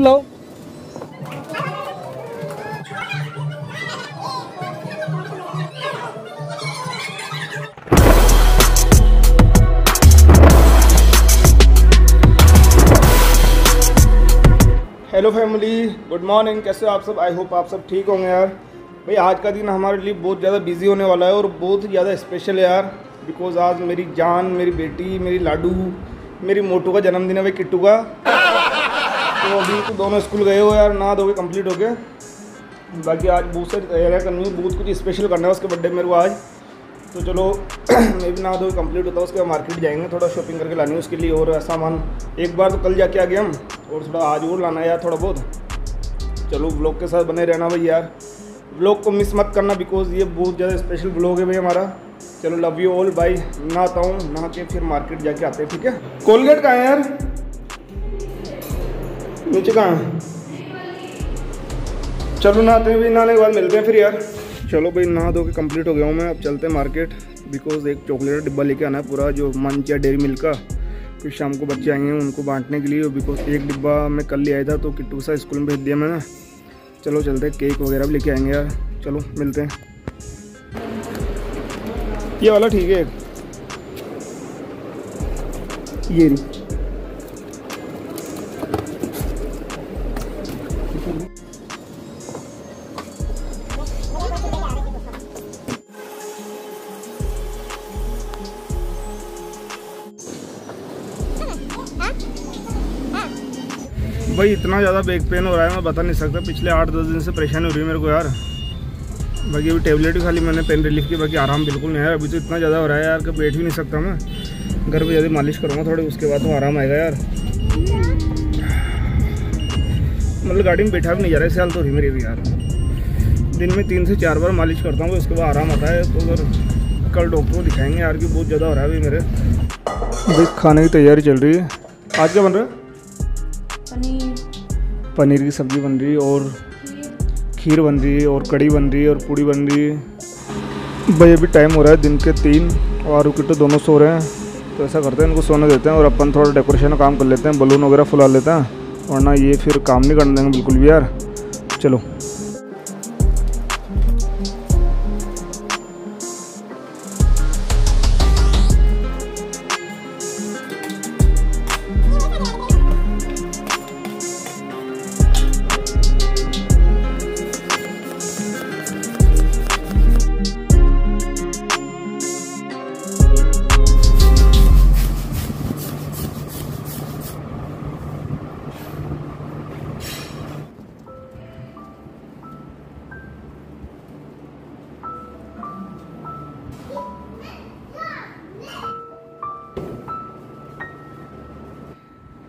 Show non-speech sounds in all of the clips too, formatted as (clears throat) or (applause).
लाओ। Hello family good morning कैसे हो आप सब? आई होप आप सब ठीक होंगे यार। भाई, आज का दिन हमारे लिए बहुत ज़्यादा बिज़ी होने वाला है और बहुत ज़्यादा स्पेशल है यार। बिकॉज़ आज मेरी जान, मेरी बेटी, मेरी लाडू मेरी मोटू का जन्मदिन है भाई, किट्टू का। तो अभी तो दोनों स्कूल गए हो यार ना धो के कंप्लीट हो गए बाकी आज बहुत सारी तैयारियाँ करनी है बहुत कुछ स्पेशल करना है उसके बर्थडे मेरे को आज। तो चलो, (clears throat) मैं भी ना दो कंप्लीट होता है, उसके बाद मार्केट जाएँगे, थोड़ा शॉपिंग करके लानी है उसके लिए और सामान। एक बार तो कल जाके आ गए हम, और थोड़ा आज और लाना है यार, थोड़ा बहुत। चलो ब्लॉग के साथ बने रहना भाई यार। ब्लॉग को मिस मत करना बिकॉज़ ये बहुत ज़्यादा स्पेशल ब्लॉग है भाई हमारा। चलो लव यू ऑल बाई नहाता हूँ नहा के फिर मार्केट जाके आते हैं, ठीक है? कोलगेट कहाँ यार? नीचे कहाँ है? चलो, नहाते हैं भाई नहाने के बाद मिलते हैं फिर यार। चलो भाई, नहा धो के कंप्लीट हो गया हूँ मैं, अब चलते हैं मार्केट बिकॉज़ एक चॉकलेट डिब्बा लेके आना है पूरा, जो मंच या डेयरी मिल्क का। फिर शाम को बच्चे आएँगे उनको बांटने के लिए बिकॉज़ एक डिब्बा मैं कल ले आया था तो किट्टू सा स्कूल में भेज दिया मैंने। चलो, चलते केक वगैरह भी लेके आएँगे यार। चलो, मिलते हैं। ये वाला ठीक है। ये रही। भाई, इतना ज़्यादा बैक पेन हो रहा है, मैं बता नहीं सकता। पिछले आठ दस दिन से परेशानी हो रही है मेरे को यार। बाकी अभी टेबलेट भी खाली मैंने पेन रिलीफ की बाकी आराम बिल्कुल नहीं है। अभी तो इतना ज़्यादा हो रहा है यार कि बैठ भी नहीं सकता मैं। घर पर ज़्यादा मालिश करूँगा थोड़ी उसके बाद तो आराम आएगा यार। मतलब गाड़ी में बैठा भी नहीं जा रहा है साल तो रही मेरी भी यार। दिन में तीन से चार बार मालिश करता हूँ उसके बाद आराम आता है तो अगर कल डॉक्टर को दिखाएँगे यार कि बहुत ज़्यादा हो रहा है अभी मेरे। भाई खाने की तैयारी चल रही है। आज क्या बन रहा है? पनीर। पनीर की सब्ज़ी बन रही है और खीर बन रही है और कड़ी बन रही है और पूड़ी बन रही है। भाई, अभी टाइम हो रहा है दिन के तीन और आरू तो दोनों सो रहे हैं। तो ऐसा करते हैं, इनको सोने देते हैं और अपन थोड़ा डेकोरेशन का काम कर लेते हैं बलून वगैरह फुला लेते हैं। वरना ये फिर काम नहीं करने देंगे बिल्कुल भी यार। चलो।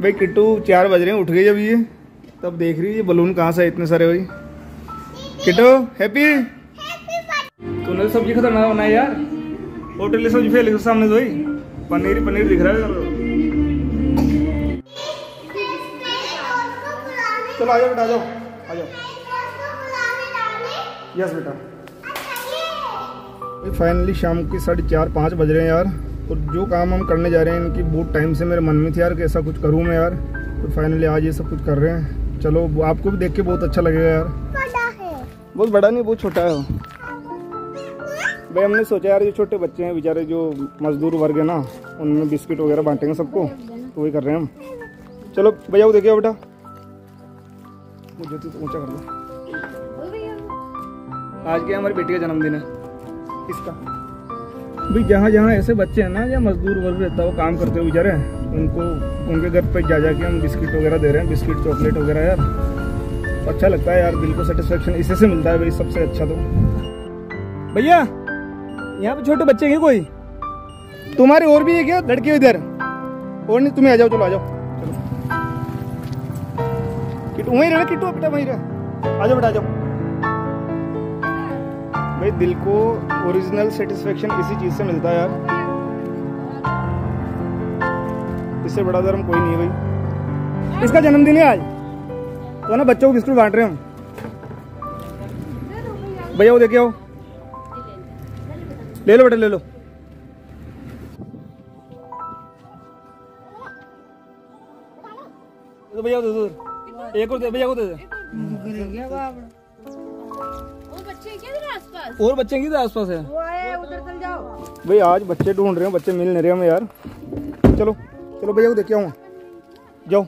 भाई किट्टू चार बज रहे हैं उठ गई जब ये। तब देख रही है बलून कहाँ से इतने सारे भाई। किट्टू हैप्पी? तूने सब्ज़ी खतरनाक बनाई यार। होटल सब्ज़ी फेल सामने तो पनीर ही पनीर दिख रहा है। चलो आ जाओ बेटा आ जाओ। आ जाओ। यस बेटा। भाई फाइनली शाम के साढ़े चार पाँच बज रहे हैं यार। और जो काम हम करने जा रहे हैं इनकी बहुत टाइम से मेरे मन में थी यार कि ऐसा कुछ करूँ मैं यार। तो फाइनली आज ये सब कुछ कर रहे हैं। चलो आपको भी देख के बहुत अच्छा लगेगा यार। बहुत बड़ा नहीं बहुत छोटा है भाई हमने सोचा यार ये छोटे बच्चे हैं बेचारे जो मजदूर वर्ग है ना उनमें बिस्किट वगैरह बांटेंगे सबको। तो वही कर रहे हैं हम। चलो भैया वो देखिए बेटा। मुझे तो ऊँचा कर दो। आज क्या हमारी बेटी का जन्मदिन है। किसका? भाई जहाँ जहाँ ऐसे बच्चे हैं ना, या मजदूर वर्ग रहता है, वो काम करते हुए बेचारे उनको, उनके घर पे जा जाके हम बिस्किट वगैरह दे रहे हैं, बिस्किट, चॉकलेट वगैरह, यार। अच्छा लगता है यार दिल को सेटिस्फेक्शन इसी से मिलता है भाई, सबसे अच्छा तो। भैया, यहाँ पे छोटे बच्चे हैं कोई? तुम्हारे और भी है क्या, लड़के इधर? और नहीं, तुम्हें आ जाओ, चलो आ जाओ। चलो। वहीं रहे, किटू, बेटा, वहीं रहे। आ जाओ, बेटा, आ जाओ। भाई दिल को ओरिजिनल सेटिस्फेक्शन इसी चीज़ से मिलता है यार। इससे बड़ा धर्म कोई नहीं है भाई। इसका जन्मदिन है आज। तो ना बच्चों को बिस्कुट बांट रहे हम भैया वो देखे आओ। ले लो बेटा ले लो। तो भैया एक और दे भैया को दे दे। वो बच्चे क्या तेरे आसपास? और बच्चे किधर आसपास है? वो आए उधर चल जाओ। भाई आज बच्चे ढूंढ रहे हैं बच्चे मिल नहीं रहे हमें यार। चलो चलो भैया को देखे आऊँ जाओ।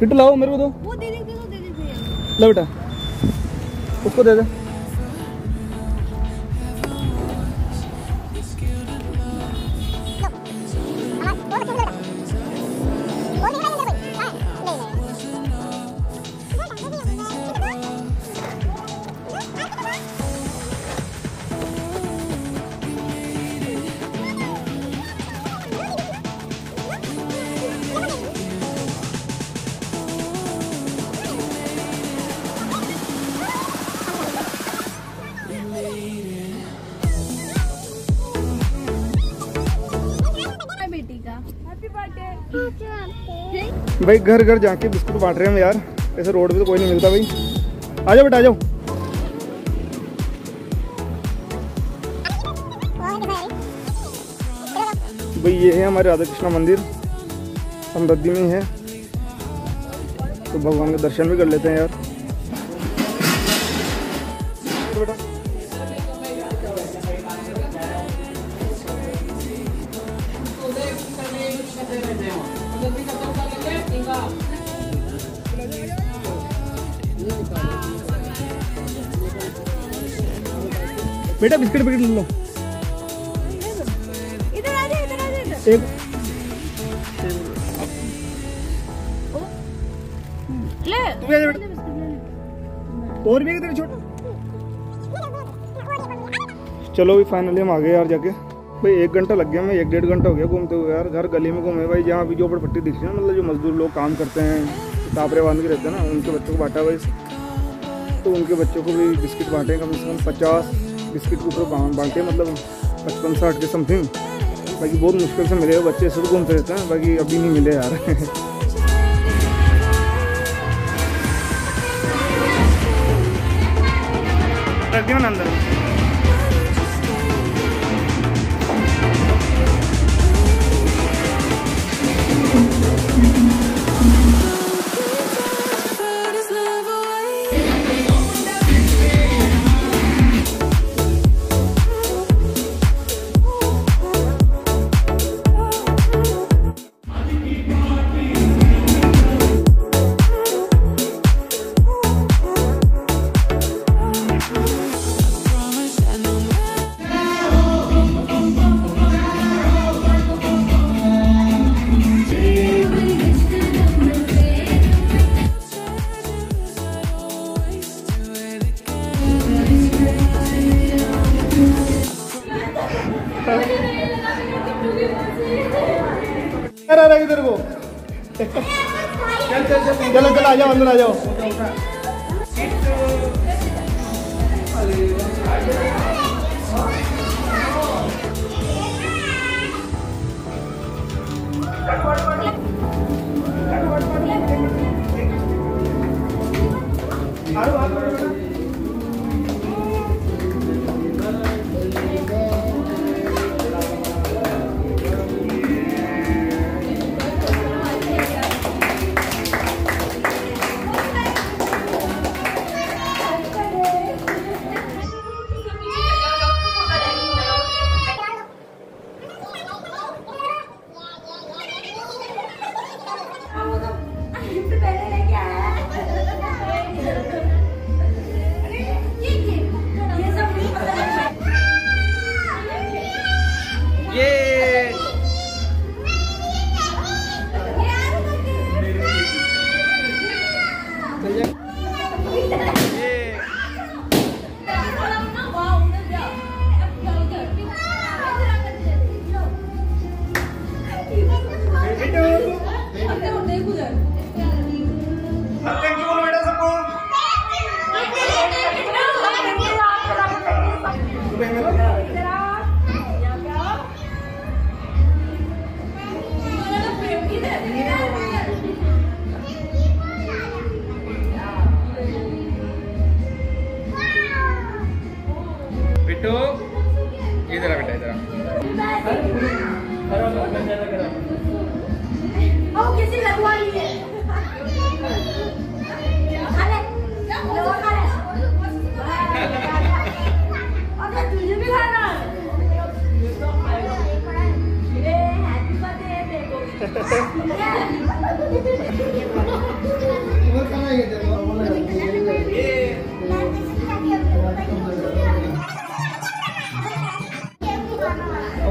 किट लाओ मेरे को दो वो दे दे दे दो दे दे दे। ले बेटा उसको दे दे। भाई, घर घर जाके बिस्कुट बांट रहे हैं यार। ऐसे रोड पे तो कोई नहीं मिलता भाई। आ जाओ बेटा, आ जाओ। भाई, ये है हमारे राधा कृष्णा मंदिर समृद्धि में है। तो भगवान के दर्शन भी कर लेते हैं यार। बेटा बिस्किट बिस्किट ले लो। इधर आ जा इधर आ जा एक। ले। तू आ जा बेटा? और भी तेरे छोटा? चलो भी फाइनली हम आ गए यार जाके। भाई एक घंटा लग गया मैं एक डेढ़ घंटा हो गया घूमते हुए यार। घर गली में घूमे भाई जहाँ भी जो पट्टी दिख रही है ना मतलब जो मजदूर लोग काम करते हैं टापरे बाँध के रहते हैं ना उनके बच्चों को बांटा भाई। तो उनके बच्चों को भी बिस्किट बांटे कम से कम पचास। बिस्किट के ऊपर बांटे मतलब पचपन, साठ के समथिंग बाकी बहुत मुश्किल से मिले, बच्चे सब घूमते रहते हैं, बाकी अभी नहीं मिले यार। अंदर। इधर आ रहा इधर को चलो चल आ जाओ अंदर आ जाओ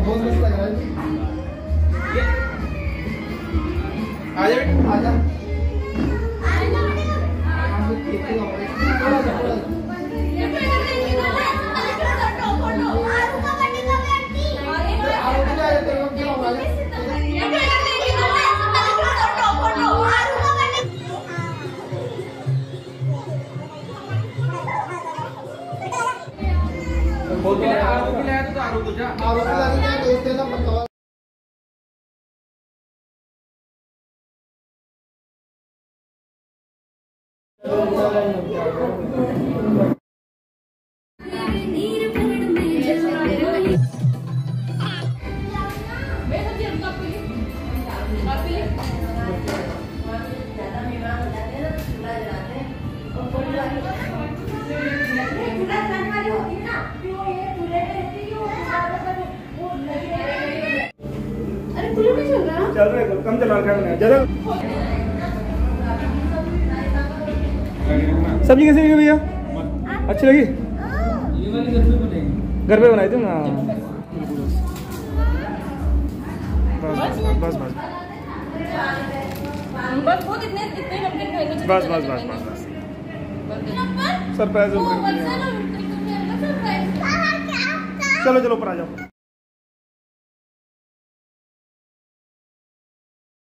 बहुत मस्त लग रहा है। आजा बेटा आजा अंदर आ जाओ अरे चल रहा कम चला रखा मैंने सब्ज़ी कैसी लगी भैया? अच्छी लगी? घर पे बनाई थी ना? बस बस बस बस। बस बस बस बस सरप्राइज़ चलो चलो, ऊपर आ जाओ।